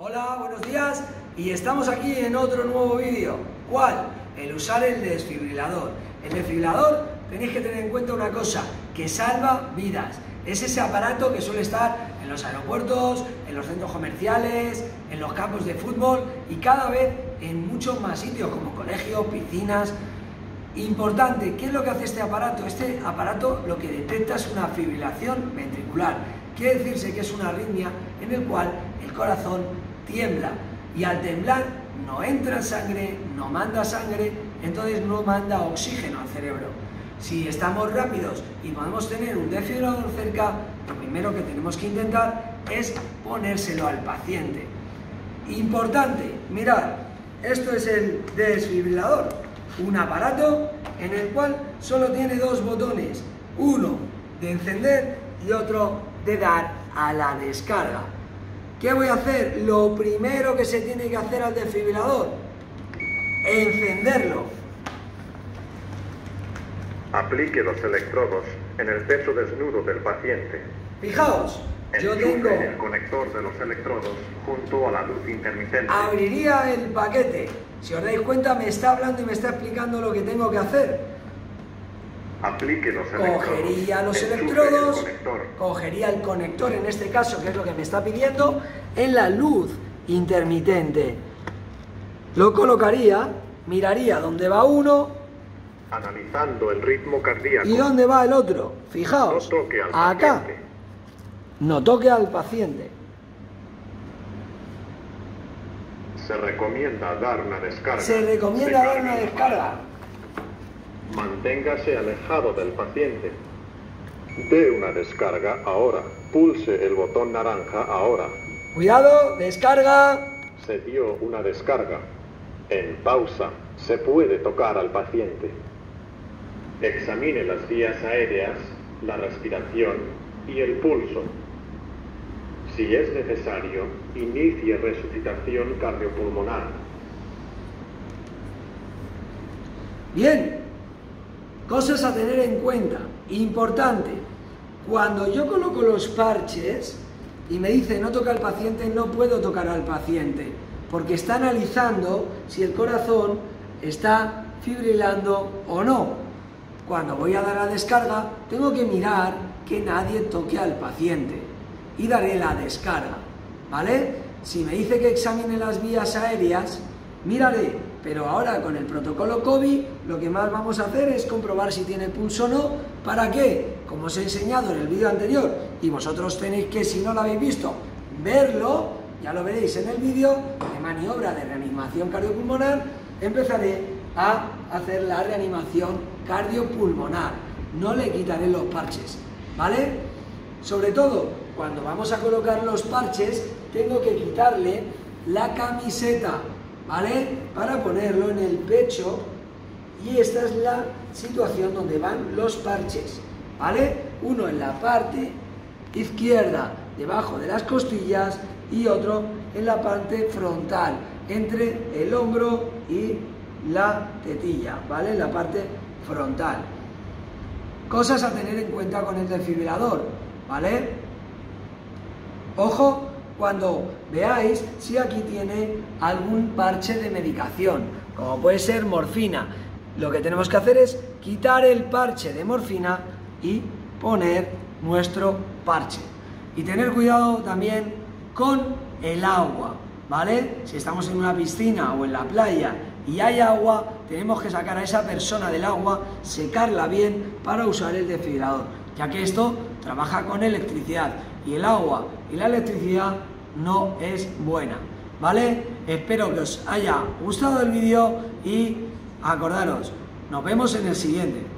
Hola, buenos días y estamos aquí en otro nuevo vídeo. ¿Cuál? El usar el desfibrilador. El desfibrilador tenéis que tener en cuenta una cosa, que salva vidas. Es ese aparato que suele estar en los aeropuertos, en los centros comerciales, en los campos de fútbol y cada vez en muchos más sitios como colegios, piscinas. Importante, ¿qué es lo que hace este aparato? Este aparato lo que detecta es una fibrilación ventricular. Quiere decirse que es una arritmia en el cual el corazón tiembla y al temblar no entra sangre, no manda sangre, entonces no manda oxígeno al cerebro. Si estamos rápidos y podemos tener un desfibrilador cerca, lo primero que tenemos que intentar es ponérselo al paciente. Importante, mirad, esto es el desfibrilador, un aparato en el cual solo tiene dos botones, uno de encender y otro de dar a la descarga. ¿Qué voy a hacer? Lo primero que se tiene que hacer al desfibrilador, encenderlo. Aplique los electrodos en el pecho desnudo del paciente. Fijaos, yo tengo, el conector de los electrodos junto a la luz intermitente. abriría el paquete. Si os dais cuenta, me está hablando y me está explicando lo que tengo que hacer. Aplique los electrodos. Cogería los electrodos, el cogería el conector en este caso, que es lo que me está pidiendo, en la luz intermitente. Lo colocaría, miraría dónde va uno Analizando el ritmo cardíaco. y dónde va el otro. Fijaos, No toque al acá. paciente. No toque al paciente. Se recomienda dar una descarga. Se recomienda dar una carga descarga. Manténgase alejado del paciente. Dé una descarga ahora. Pulse el botón naranja ahora. Cuidado, descarga. Se dio una descarga. En pausa. Se puede tocar al paciente. Examine las vías aéreas, la respiración y el pulso. Si es necesario, inicie resucitación cardiopulmonar. Bien, cosas a tener en cuenta. Importante, cuando yo coloco los parches y me dice no toca al paciente, no puedo tocar al paciente, porque está analizando si el corazón está fibrilando o no. Cuando voy a dar la descarga, tengo que mirar que nadie toque al paciente y daré la descarga, ¿vale? Si me dice que examine las vías aéreas, miraré, pero ahora con el protocolo COVID lo que más vamos a hacer es comprobar si tiene pulso o no, ¿para qué? Como os he enseñado en el vídeo anterior y vosotros tenéis que, si no lo habéis visto, verlo, ya lo veréis en el vídeo de maniobra de reanimación cardiopulmonar, empezaré a hacer la reanimación cardiopulmonar, no le quitaré los parches, ¿vale? Sobre todo, cuando vamos a colocar los parches, tengo que quitarle la camiseta, ¿vale? Para ponerlo en el pecho y esta es la situación donde van los parches, ¿vale? Uno en la parte izquierda, debajo de las costillas y otro en la parte frontal, entre el hombro y la tetilla, ¿vale? La parte frontal. Cosas a tener en cuenta con el desfibrilador, ¿vale? Ojo cuando veáis si aquí tiene algún parche de medicación, como puede ser morfina. Lo que tenemos que hacer es quitar el parche de morfina y poner nuestro parche. Y tener cuidado también con el agua, ¿vale? Si estamos en una piscina o en la playa y hay agua, tenemos que sacar a esa persona del agua, secarla bien para usar el desfibrilador, ya que esto trabaja con electricidad y el agua y la electricidad no es buena, ¿vale? Espero que os haya gustado el vídeo y acordaros, nos vemos en el siguiente.